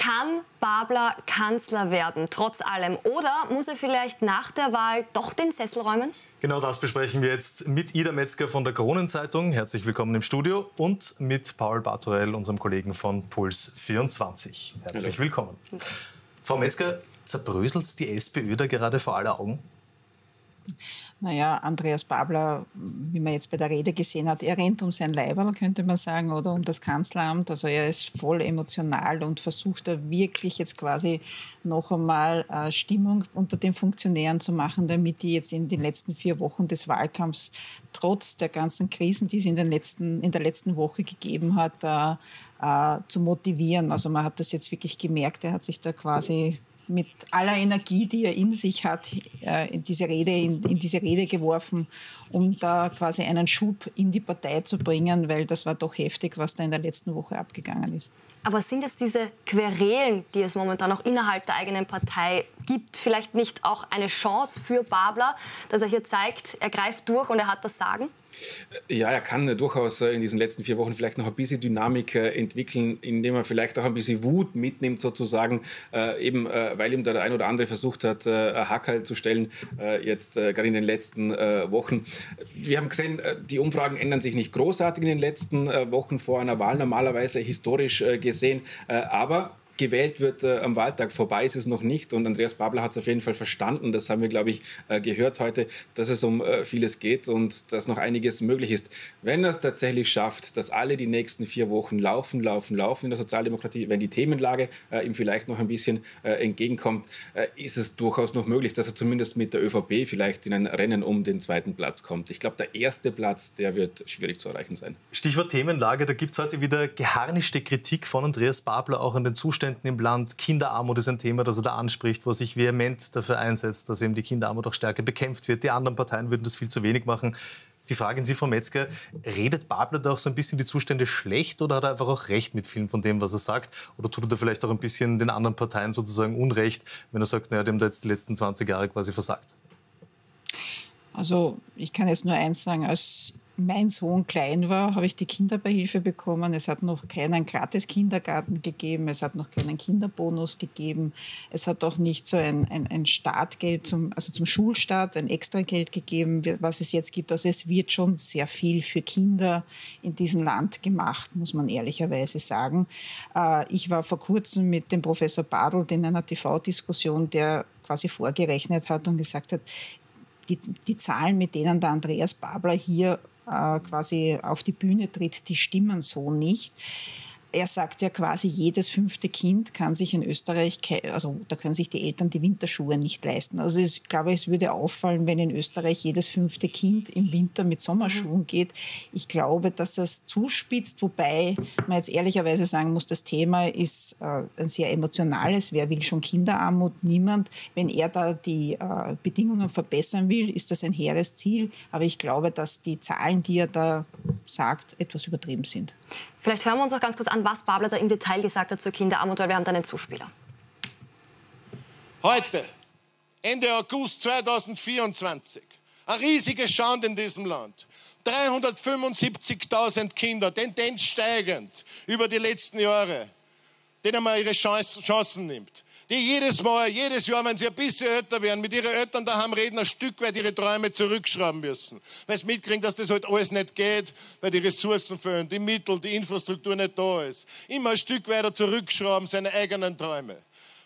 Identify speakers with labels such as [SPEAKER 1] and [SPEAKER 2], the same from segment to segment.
[SPEAKER 1] Kann Babler Kanzler werden, trotz allem? Oder muss er vielleicht nach der Wahl doch den Sessel räumen?
[SPEAKER 2] Genau das besprechen wir jetzt mit Ida Metzger von der Kronenzeitung. Herzlich willkommen im Studio. Und mit Paul Bartorell, unserem Kollegen von Puls 24. Herzlich willkommen. Frau Metzger, zerbröselt die SPÖ da gerade vor aller Augen?
[SPEAKER 3] Naja, Andreas Babler, wie man jetzt bei der Rede gesehen hat, er rennt um sein Leiberl, könnte man sagen, oder um das Kanzleramt. Also er ist voll emotional und versucht da wirklich jetzt quasi noch einmal äh, Stimmung unter den Funktionären zu machen, damit die jetzt in den letzten vier Wochen des Wahlkampfs trotz der ganzen Krisen, die es in, den letzten, in der letzten Woche gegeben hat, äh, äh, zu motivieren. Also man hat das jetzt wirklich gemerkt, er hat sich da quasi mit aller Energie, die er in sich hat, äh, in diese Rede, in, in, diese Rede geworfen, um da quasi einen Schub in die Partei zu bringen, weil das war doch heftig, was da in der letzten Woche abgegangen ist.
[SPEAKER 1] Aber sind es diese Querelen, die es momentan auch innerhalb der eigenen Partei gibt, vielleicht nicht auch eine Chance für Babler, dass er hier zeigt, er greift durch und er hat das Sagen?
[SPEAKER 4] Ja, er kann durchaus äh, in diesen letzten vier Wochen vielleicht noch ein bisschen Dynamik äh, entwickeln, indem er vielleicht auch ein bisschen Wut mitnimmt, sozusagen, äh, eben weil ihm der ein oder andere versucht hat, ein Hackerl zu stellen, jetzt gerade in den letzten Wochen. Wir haben gesehen, die Umfragen ändern sich nicht großartig in den letzten Wochen vor einer Wahl, normalerweise historisch gesehen, aber gewählt wird äh, am Wahltag. Vorbei ist es noch nicht. Und Andreas Babler hat es auf jeden Fall verstanden. Das haben wir, glaube ich, äh, gehört heute, dass es um äh, vieles geht und dass noch einiges möglich ist. Wenn er es tatsächlich schafft, dass alle die nächsten vier Wochen laufen, laufen, laufen in der Sozialdemokratie, wenn die Themenlage äh, ihm vielleicht noch ein bisschen äh, entgegenkommt, äh, ist es durchaus noch möglich, dass er zumindest mit der ÖVP vielleicht in ein Rennen um den zweiten Platz kommt. Ich glaube, der erste Platz, der wird schwierig zu erreichen sein.
[SPEAKER 2] Stichwort Themenlage, da gibt es heute wieder geharnischte Kritik von Andreas Babler auch an den Zuständen Zuständen im Land. Kinderarmut ist ein Thema, das er da anspricht, wo er sich vehement dafür einsetzt, dass eben die Kinderarmut auch stärker bekämpft wird. Die anderen Parteien würden das viel zu wenig machen. Die Frage an Sie, Frau Metzger, redet Babler da auch so ein bisschen die Zustände schlecht oder hat er einfach auch recht mit vielen von dem, was er sagt? Oder tut er da vielleicht auch ein bisschen den anderen Parteien sozusagen Unrecht, wenn er sagt, naja, die haben da jetzt die letzten 20 Jahre quasi versagt?
[SPEAKER 3] Also ich kann jetzt nur eins sagen, als mein Sohn klein war, habe ich die Kinderbeihilfe bekommen. Es hat noch keinen Gratis-Kindergarten gegeben, es hat noch keinen Kinderbonus gegeben, es hat auch nicht so ein, ein, ein Startgeld, zum, also zum Schulstart, ein Extrageld gegeben, was es jetzt gibt. Also es wird schon sehr viel für Kinder in diesem Land gemacht, muss man ehrlicherweise sagen. Äh, ich war vor kurzem mit dem Professor Badl in einer TV-Diskussion, der quasi vorgerechnet hat und gesagt hat, die, die Zahlen, mit denen der Andreas Babler hier äh, quasi auf die Bühne tritt, die stimmen so nicht er sagt ja quasi, jedes fünfte Kind kann sich in Österreich, also da können sich die Eltern die Winterschuhe nicht leisten. Also ich glaube, es würde auffallen, wenn in Österreich jedes fünfte Kind im Winter mit Sommerschuhen geht. Ich glaube, dass das zuspitzt, wobei man jetzt ehrlicherweise sagen muss, das Thema ist äh, ein sehr emotionales. Wer will schon Kinderarmut? Niemand. Wenn er da die äh, Bedingungen verbessern will, ist das ein hehres Ziel. Aber ich glaube, dass die Zahlen, die er da sagt, etwas übertrieben sind.
[SPEAKER 1] Vielleicht hören wir uns auch ganz kurz an, was Babler da im Detail gesagt hat zur Kinderarmut, weil wir haben da einen Zuspieler.
[SPEAKER 5] Heute, Ende August 2024, ein riesiges Schand in diesem Land. 375.000 Kinder, Tendenz steigend über die letzten Jahre, denen man ihre Chancen nimmt die jedes Mal, jedes Jahr, wenn sie ein bisschen älter werden, mit ihren Eltern daheim reden, ein Stück weit ihre Träume zurückschrauben müssen. Weil sie mitkriegen, dass das halt alles nicht geht, weil die Ressourcen fehlen, die Mittel, die Infrastruktur nicht da ist. Immer ein Stück weiter zurückschrauben, seine eigenen Träume.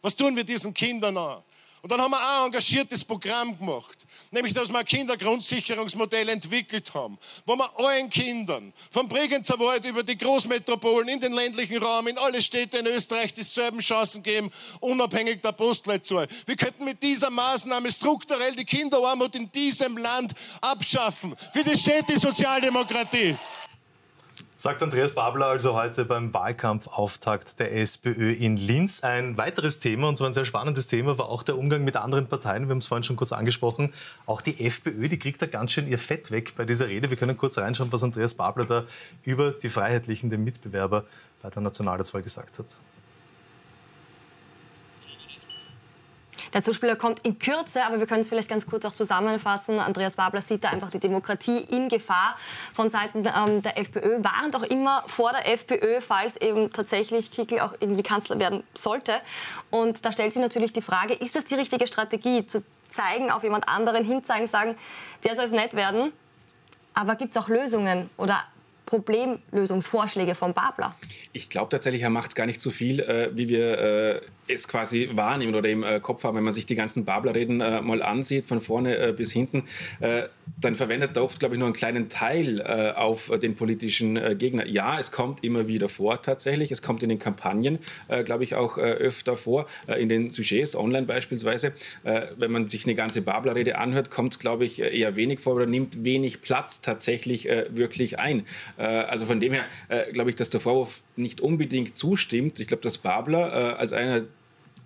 [SPEAKER 5] Was tun wir diesen Kindern an? Und dann haben wir auch ein engagiertes Programm gemacht, nämlich dass wir ein Kindergrundsicherungsmodell entwickelt haben, wo wir allen Kindern vom Bregenzer Wald über die Großmetropolen in den ländlichen Raum, in alle Städte in Österreich dieselben Chancen geben, unabhängig der Postleitzahl. Wir könnten mit dieser Maßnahme strukturell die Kinderarmut in diesem Land abschaffen. Für die steht die Sozialdemokratie.
[SPEAKER 2] Sagt Andreas Babler also heute beim Wahlkampfauftakt der SPÖ in Linz. Ein weiteres Thema, und zwar ein sehr spannendes Thema, war auch der Umgang mit anderen Parteien. Wir haben es vorhin schon kurz angesprochen. Auch die FPÖ, die kriegt da ganz schön ihr Fett weg bei dieser Rede. Wir können kurz reinschauen, was Andreas Babler da über die Freiheitlichen, den Mitbewerber bei der Nationalratswahl gesagt hat.
[SPEAKER 1] Der Zuspieler kommt in Kürze, aber wir können es vielleicht ganz kurz auch zusammenfassen. Andreas Babler sieht da einfach die Demokratie in Gefahr. Von Seiten ähm, der FPÖ warnt auch immer vor der FPÖ, falls eben tatsächlich Kickl auch irgendwie Kanzler werden sollte. Und da stellt sich natürlich die Frage, ist das die richtige Strategie, zu zeigen, auf jemand anderen hinzeigen, sagen, der soll es nicht werden? Aber gibt es auch Lösungen oder Problemlösungsvorschläge von Babler?
[SPEAKER 4] Ich glaube tatsächlich, er macht gar nicht so viel, äh, wie wir äh, es quasi wahrnehmen oder im äh, Kopf haben, wenn man sich die ganzen Babler-Reden äh, mal ansieht, von vorne äh, bis hinten, äh, dann verwendet er oft, glaube ich, nur einen kleinen Teil äh, auf den politischen äh, Gegner. Ja, es kommt immer wieder vor tatsächlich, es kommt in den Kampagnen, glaube ich, auch öfter vor, in den Sujets, online beispielsweise. wenn man sich eine ganze Babler-Rede anhört, kommt, glaube ich, eher wenig vor oder nimmt wenig Platz tatsächlich wirklich ein. also von dem her glaube ich, dass der Vorwurf nicht unbedingt zustimmt. Ich glaube, dass Babler als einer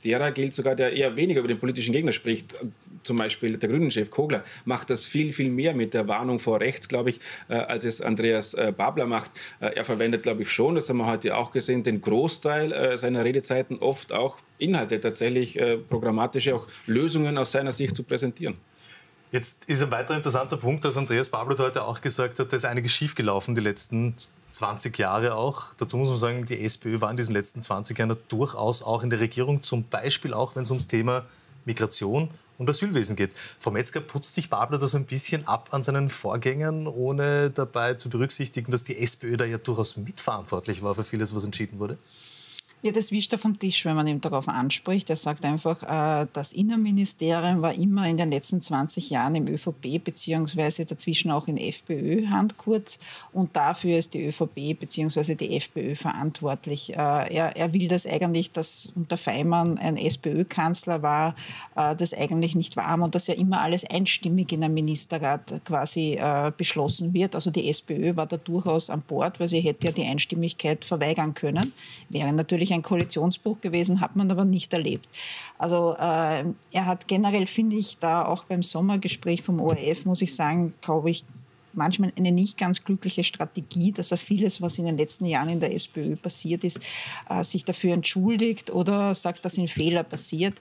[SPEAKER 4] derer gilt sogar, der eher weniger über den politischen Gegner spricht. Zum Beispiel der Grünen-Chef Kogler macht das viel, viel mehr mit der Warnung vor rechts, glaube ich, äh, als es Andreas äh, Babler macht. Äh, er verwendet, glaube ich, schon, das haben wir heute auch gesehen, den Großteil seiner Redezeiten oft auch Inhalte, tatsächlich programmatische, auch Lösungen aus seiner Sicht zu präsentieren.
[SPEAKER 2] Jetzt ist ein weiterer interessanter Punkt, dass Andreas Babler heute auch gesagt hat, da ist einiges schiefgelaufen die letzten 20 Jahre auch. Dazu muss man sagen, die SPÖ war in diesen letzten 20 Jahren durchaus auch in der Regierung, zum Beispiel auch, wenn es ums Thema Migration und Asylwesen geht. Frau Metzger putzt sich Babler da so ein bisschen ab an seinen Vorgängern, ohne dabei zu berücksichtigen, dass die SPÖ da ja durchaus mitverantwortlich war für vieles, was entschieden wurde?
[SPEAKER 3] Ja, das wischt er vom Tisch, wenn man ihn darauf anspricht. Er sagt einfach, äh, das Innenministerium war immer in den letzten 20 Jahren im ÖVP beziehungsweise dazwischen auch in FPÖ-Hand kurz und dafür ist die ÖVP beziehungsweise die FPÖ verantwortlich. Äh, er, er will das eigentlich, dass unter Feimann ein SPÖ-Kanzler war, äh, das eigentlich nicht war und dass ja immer alles einstimmig in einem Ministerrat quasi beschlossen wird. Also die SPÖ war da durchaus an Bord, weil sie hätte ja die Einstimmigkeit verweigern können. Wäre natürlich natürlich ein Koalitionsbruch gewesen, hat man aber nicht erlebt. Also äh, er hat generell, finde ich, da auch beim Sommergespräch vom ORF, muss ich sagen, glaube ich, manchmal eine nicht ganz glückliche Strategie, dass er vieles, was in den letzten Jahren in der SPÖ passiert ist, äh, sich dafür entschuldigt oder sagt, dass ein Fehler passiert.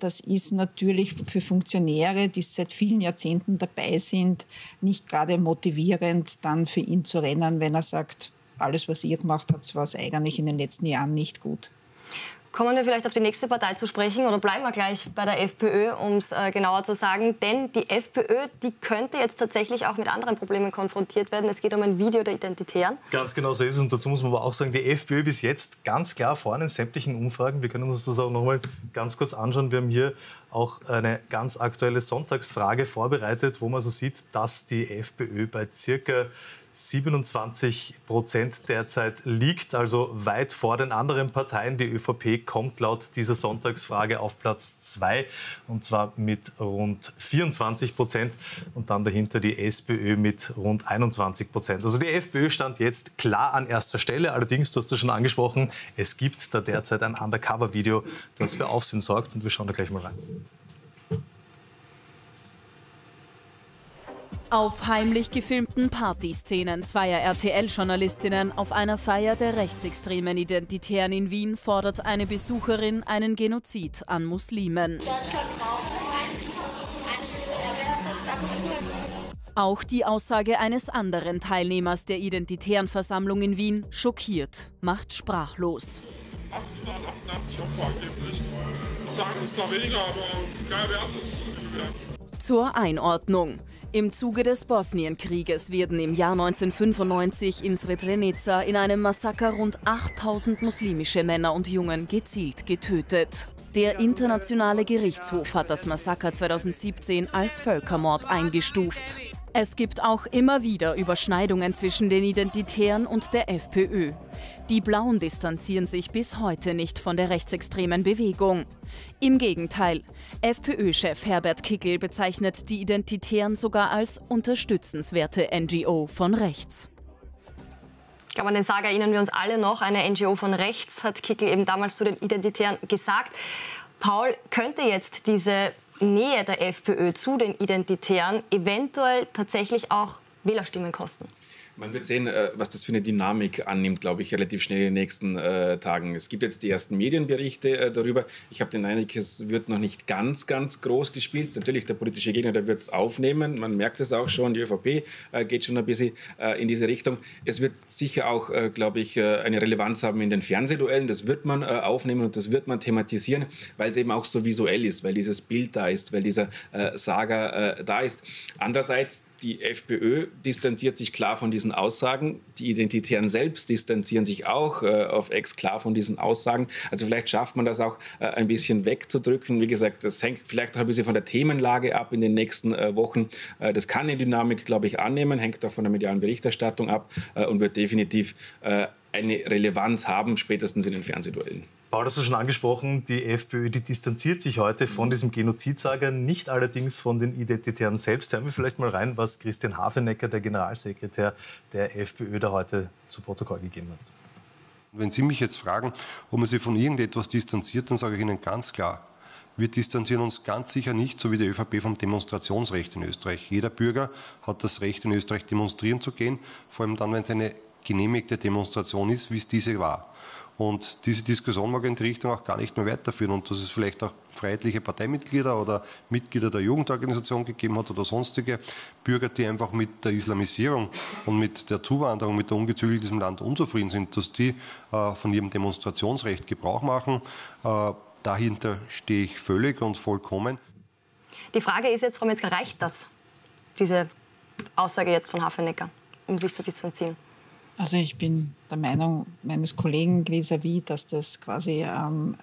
[SPEAKER 3] Das ist natürlich für Funktionäre, die seit vielen Jahrzehnten dabei sind, nicht gerade motivierend, dann für ihn zu rennen, wenn er sagt, alles, was ihr gemacht habt, war es eigentlich in den letzten Jahren nicht gut.
[SPEAKER 1] Kommen wir vielleicht auf die nächste Partei zu sprechen oder bleiben wir gleich bei der FPÖ, um es äh, genauer zu sagen. Denn die FPÖ, die könnte jetzt tatsächlich auch mit anderen Problemen konfrontiert werden. Es geht um ein Video der Identitären.
[SPEAKER 2] Ganz genau so ist es. Und dazu muss man aber auch sagen, die FPÖ bis jetzt ganz klar vorne in sämtlichen Umfragen. Wir können uns das auch noch mal ganz kurz anschauen. Wir haben hier auch eine ganz aktuelle Sonntagsfrage vorbereitet, wo man so sieht, dass die FPÖ bei circa 27 Prozent derzeit liegt, also weit vor den anderen Parteien. Die ÖVP kommt laut dieser Sonntagsfrage auf Platz 2 und zwar mit rund 24 Prozent und dann dahinter die SPÖ mit rund 21 Prozent. Also die FPÖ stand jetzt klar an erster Stelle. Allerdings, du hast es schon angesprochen, es gibt da derzeit ein Undercover-Video, das für Aufsehen sorgt und wir schauen da gleich mal rein.
[SPEAKER 6] Auf heimlich gefilmten Partyszenen zweier RTL-Journalistinnen auf einer Feier der rechtsextremen Identitären in Wien fordert eine Besucherin einen Genozid an Muslimen. Auch die Aussage eines anderen Teilnehmers der Identitären Versammlung in Wien schockiert, macht sprachlos. 88 Opfer angeblich. Ich sage zwar weniger, aber geil wäre es. Zur Einordnung. Im Zuge des Bosnienkrieges werden im Jahr 1995 in Srebrenica in einem Massaker rund 8000 muslimische Männer und Jungen gezielt getötet. Der Internationale Gerichtshof hat das Massaker 2017 als Völkermord eingestuft. Es gibt auch immer wieder Überschneidungen zwischen den Identitären und der FPÖ. Die Blauen distanzieren sich bis heute nicht von der rechtsextremen Bewegung. Im Gegenteil, FPÖ-Chef Herbert Kickel bezeichnet die Identitären sogar als unterstützenswerte NGO von rechts.
[SPEAKER 1] Ich glaube, an den Sag erinnern wir uns alle noch. Eine NGO von rechts hat Kickel eben damals zu den Identitären gesagt. Paul, könnte jetzt diese Nähe der FPÖ zu den Identitären eventuell tatsächlich auch Wählerstimmen kosten?
[SPEAKER 4] Man wird sehen, äh, was das für eine Dynamik annimmt, glaube ich, relativ schnell in den nächsten äh, Tagen. Es gibt jetzt die ersten Medienberichte äh, darüber. Ich habe den Eindruck, es wird noch nicht ganz, ganz groß gespielt. Natürlich, der politische Gegner, der wird es aufnehmen. Man merkt es auch schon, die ÖVP äh, geht schon ein bisschen äh, in diese Richtung. Es wird sicher auch, äh, glaube ich, eine Relevanz haben in den Fernsehduellen. Das wird man aufnehmen und das wird man thematisieren, weil es eben auch so visuell ist, weil dieses Bild da ist, weil dieser Saga da ist. Andererseits, die FPÖ distanziert sich klar von diesen Aussagen. Die Identitären selbst distanzieren sich auch äh, auf Ex klar von diesen Aussagen. Also vielleicht schafft man das auch äh, ein bisschen wegzudrücken. Wie gesagt, das hängt vielleicht auch ein bisschen von der Themenlage ab in den nächsten äh, Wochen. Äh, das kann eine Dynamik, glaube ich, annehmen, hängt auch von der medialen Berichterstattung ab äh, und wird definitiv äh, eine Relevanz haben, spätestens in den Fernsehduellen.
[SPEAKER 2] Paul, hast du schon angesprochen, die FPÖ, die distanziert sich heute von diesem Genozidsager, nicht allerdings von den Identitären selbst. Hören wir vielleicht mal rein, was Christian Hafenecker, der Generalsekretär der FPÖ, da heute zu Protokoll gegeben hat.
[SPEAKER 7] Wenn Sie mich jetzt fragen, ob man sich von irgendetwas distanziert, dann sage ich Ihnen ganz klar, wir distanzieren uns ganz sicher nicht, so wie die ÖVP, vom Demonstrationsrecht in Österreich. Jeder Bürger hat das Recht, in Österreich demonstrieren zu gehen, vor allem dann, wenn es eine genehmigte Demonstration ist, wie es diese war. Und diese Diskussion mag in die Richtung auch gar nicht mehr weiterführen und dass es vielleicht auch freiheitliche Parteimitglieder oder Mitglieder der Jugendorganisation gegeben hat oder sonstige Bürger, die einfach mit der Islamisierung und mit der Zuwanderung, mit der Ungezügel in diesem Land unzufrieden sind, dass die äh, von ihrem Demonstrationsrecht Gebrauch machen. Äh, dahinter stehe ich völlig und vollkommen.
[SPEAKER 1] Die Frage ist jetzt, Frau Metzger, reicht das, diese Aussage jetzt von Hafenecker, um sich zu distanzieren?
[SPEAKER 3] Also ich bin der Meinung meines Kollegen vis-à-vis, dass das quasi ähm,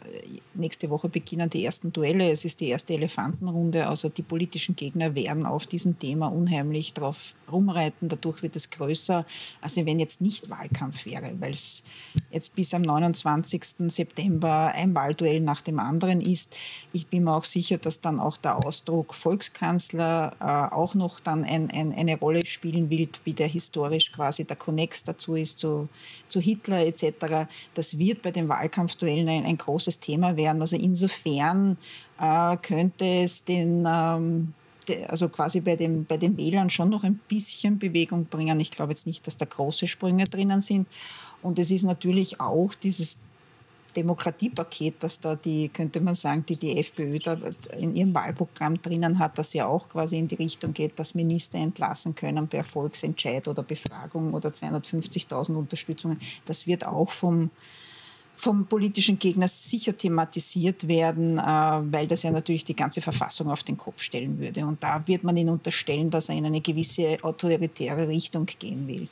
[SPEAKER 3] nächste Woche beginnen die ersten Duelle. Es ist die erste Elefantenrunde. Also die politischen Gegner werden auf diesem Thema unheimlich drauf rumreiten. Dadurch wird es größer, als wenn jetzt nicht Wahlkampf wäre, weil es jetzt bis am 29. September ein Wahlduell nach dem anderen ist. Ich bin mir auch sicher, dass dann auch der Ausdruck Volkskanzler äh, auch noch dann ein, ein, eine Rolle spielen wird, wie der historisch quasi der Konnex dazu ist zu zu Hitler etc. Das wird bei den Wahlkampfduellen ein, ein großes Thema werden. Also insofern äh, könnte es den ähm, also quasi bei, dem, bei den Wählern schon noch ein bisschen Bewegung bringen. Ich glaube jetzt nicht, dass da große Sprünge drinnen sind. Und es ist natürlich auch dieses Demokratiepaket, das da die, könnte man sagen, die die FPÖ da in ihrem Wahlprogramm drinnen hat, das ja auch quasi in die Richtung geht, dass Minister entlassen können per Volksentscheid oder Befragung oder 250.000 Unterstützungen. Das wird auch vom vom politischen Gegner sicher thematisiert werden, äh, weil das ja natürlich die ganze Verfassung auf den Kopf stellen würde. Und da wird man ihn unterstellen, dass er in eine gewisse autoritäre Richtung gehen will.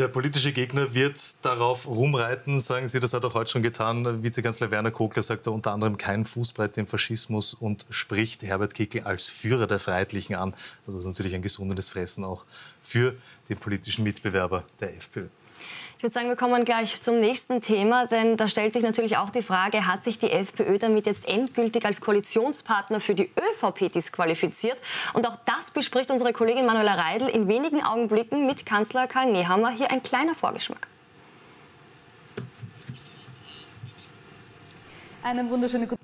[SPEAKER 2] Der politische Gegner wird darauf rumreiten, sagen Sie, das hat auch heute schon getan. Vizekanzler Werner Kogler sagt da unter anderem kein Fußbrett im Faschismus und spricht Herbert Kickl als Führer der Freiheitlichen an. Das ist natürlich ein gesundes Fressen auch für den politischen Mitbewerber der FPÖ.
[SPEAKER 1] Ich würde sagen, wir kommen gleich zum nächsten Thema, denn da stellt sich natürlich auch die Frage, hat sich die FPÖ damit jetzt endgültig als Koalitionspartner für die ÖVP disqualifiziert? Und auch das bespricht unsere Kollegin Manuela Reidel in wenigen Augenblicken mit Kanzler Karl Nehammer. Hier ein kleiner Vorgeschmack.
[SPEAKER 8] Einen wunderschönen guten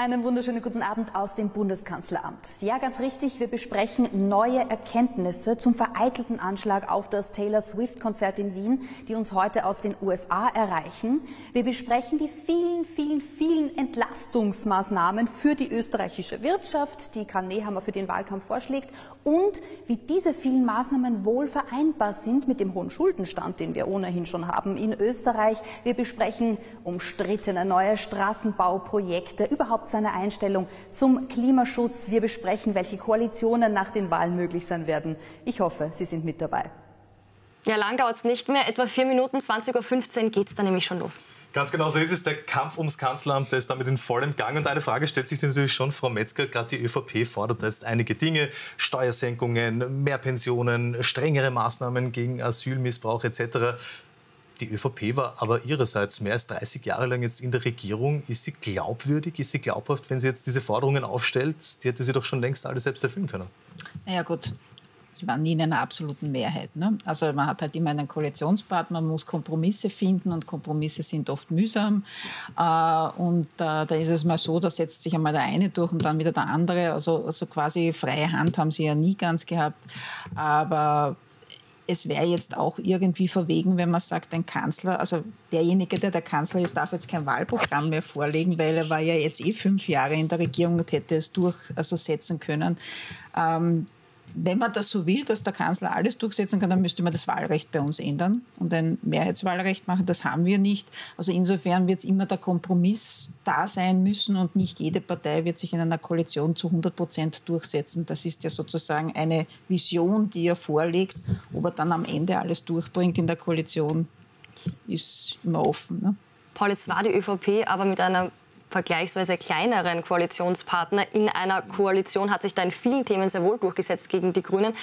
[SPEAKER 8] Einen wunderschönen guten Abend aus dem Bundeskanzleramt. Ja, ganz richtig, wir besprechen neue Erkenntnisse zum vereitelten Anschlag auf das Taylor Swift-Konzert in Wien, die uns heute aus den USA erreichen. Wir besprechen die vielen, vielen, vielen Entlastungsmaßnahmen für die österreichische Wirtschaft, die Karl Nehammer für den Wahlkampf vorschlägt und wie diese vielen Maßnahmen wohl vereinbar sind mit dem hohen Schuldenstand, den wir ohnehin schon haben in Österreich. Wir besprechen umstrittene neue Straßenbauprojekte, überhaupt seine Einstellung zum Klimaschutz. Wir besprechen, welche Koalitionen nach den Wahlen möglich sein werden. Ich hoffe, Sie sind mit dabei.
[SPEAKER 1] Ja, lang dauert es nicht mehr. Etwa vier Minuten, 20.15 Uhr geht es dann nämlich schon los.
[SPEAKER 2] Ganz genau so ist es. Der Kampf ums Kanzleramt der ist damit in vollem Gang. Und eine Frage stellt sich natürlich schon, Frau Metzger, gerade die ÖVP fordert jetzt einige Dinge, Steuersenkungen, mehr Pensionen, strengere Maßnahmen gegen Asylmissbrauch etc. Die ÖVP war aber ihrerseits mehr als 30 Jahre lang jetzt in der Regierung. Ist sie glaubwürdig, ist sie glaubhaft, wenn sie jetzt diese Forderungen aufstellt? Die hätte sie doch schon längst alle selbst erfüllen können.
[SPEAKER 3] Naja gut, die waren nie in einer absoluten Mehrheit. Ne? Also man hat halt immer einen Koalitionspartner, man muss Kompromisse finden und Kompromisse sind oft mühsam. Äh, und äh, da ist es mal so, da setzt sich einmal der eine durch und dann wieder der andere. Also, also quasi freie Hand haben sie ja nie ganz gehabt. Aber es wäre jetzt auch irgendwie verwegen, wenn man sagt, ein Kanzler, also derjenige, der der Kanzler ist, darf jetzt kein Wahlprogramm mehr vorlegen, weil er war ja jetzt eh fünf Jahre in der Regierung und hätte es durchsetzen also können. Ähm, wenn man das so will, dass der Kanzler alles durchsetzen kann, dann müsste man das Wahlrecht bei uns ändern und ein Mehrheitswahlrecht machen. Das haben wir nicht. Also insofern wird es immer der Kompromiss da sein müssen und nicht jede Partei wird sich in einer Koalition zu 100 Prozent durchsetzen. Das ist ja sozusagen eine Vision, die er vorlegt. Ob er dann am Ende alles durchbringt in der Koalition, ist immer offen. Ne?
[SPEAKER 1] Paul, jetzt war die ÖVP aber mit einer vergleichsweise kleineren Koalitionspartner in einer Koalition hat sich da in vielen Themen sehr wohl durchgesetzt gegen die Grünen.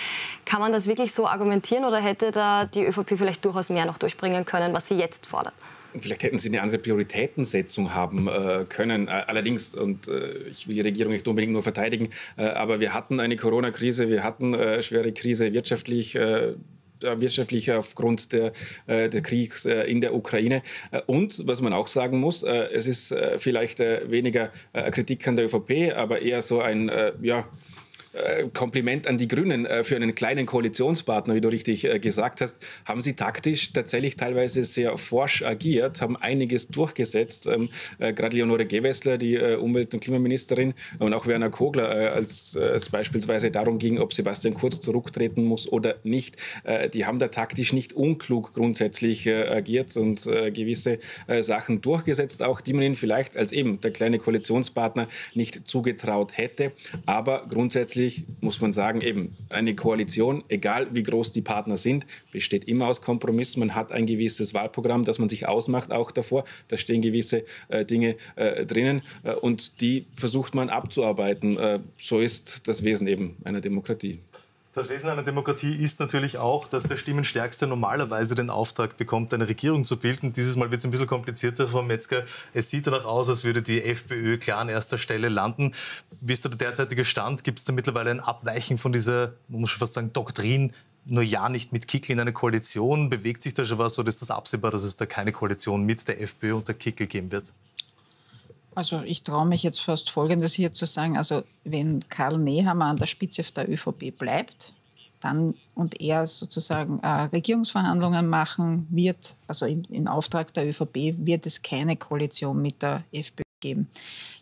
[SPEAKER 1] Kann man das wirklich so argumentieren oder hätte da die ÖVP vielleicht durchaus mehr noch durchbringen können, was sie jetzt fordert?
[SPEAKER 4] Vielleicht hätten sie eine andere Prioritätensetzung haben äh, können. Äh, allerdings, und äh, ich will die Regierung nicht unbedingt nur verteidigen, äh, aber wir hatten eine Corona-Krise, wir hatten äh, schwere Krise wirtschaftlich äh, wirtschaftlich aufgrund der, äh, des Kriegs äh, in der Ukraine. Äh, und was man auch sagen muss, es ist vielleicht weniger Kritik an der ÖVP, aber eher so ein, ja, äh, Kompliment an die Grünen äh, für einen kleinen Koalitionspartner, wie du richtig äh, gesagt hast, haben sie taktisch tatsächlich teilweise sehr forsch agiert, haben einiges durchgesetzt. Ähm, gerade Leonore Gewessler, die Umwelt- und Klimaministerin, und auch Werner Kogler, als es beispielsweise darum ging, ob Sebastian Kurz zurücktreten muss oder nicht, die haben da taktisch nicht unklug grundsätzlich agiert und gewisse Sachen durchgesetzt, auch die man ihnen vielleicht als eben der kleine Koalitionspartner nicht zugetraut hätte. Aber grundsätzlich natürlich muss man sagen, eben eine Koalition, egal wie groß die Partner sind, besteht immer aus Kompromissen. Man hat ein gewisses Wahlprogramm, das man sich ausmacht, auch davor. Da stehen gewisse äh, Dinge äh, drinnen äh, und die versucht man abzuarbeiten. Äh, so ist das Wesen eben einer Demokratie.
[SPEAKER 2] Das Wesen einer Demokratie ist natürlich auch, dass der Stimmenstärkste normalerweise den Auftrag bekommt, eine Regierung zu bilden. Dieses Mal wird es ein bisschen komplizierter, Frau Metzger. Es sieht danach aus, als würde die FPÖ klar an erster Stelle landen. Wie ist da der derzeitige Stand? Gibt es da mittlerweile ein Abweichen von dieser, man muss schon fast sagen, Doktrin, nur ja nicht mit Kickel in eine Koalition? Bewegt sich da schon was oder ist das absehbar, dass es da keine Koalition mit der FPÖ und der Kickel geben wird?
[SPEAKER 3] Also ich traue mich jetzt fast Folgendes hier zu sagen. Also wenn Karl Nehammer an der Spitze der ÖVP bleibt, dann und er sozusagen äh, Regierungsverhandlungen machen wird, also im, im, Auftrag der ÖVP, wird es keine Koalition mit der FPÖ geben.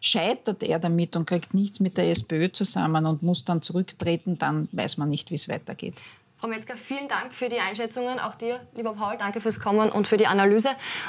[SPEAKER 3] Scheitert er damit und kriegt nichts mit der SPÖ zusammen und muss dann zurücktreten, dann weiß man nicht, wie es weitergeht.
[SPEAKER 1] Frau Metzger, vielen Dank für die Einschätzungen. Auch dir, lieber Paul, danke fürs Kommen und für die Analyse.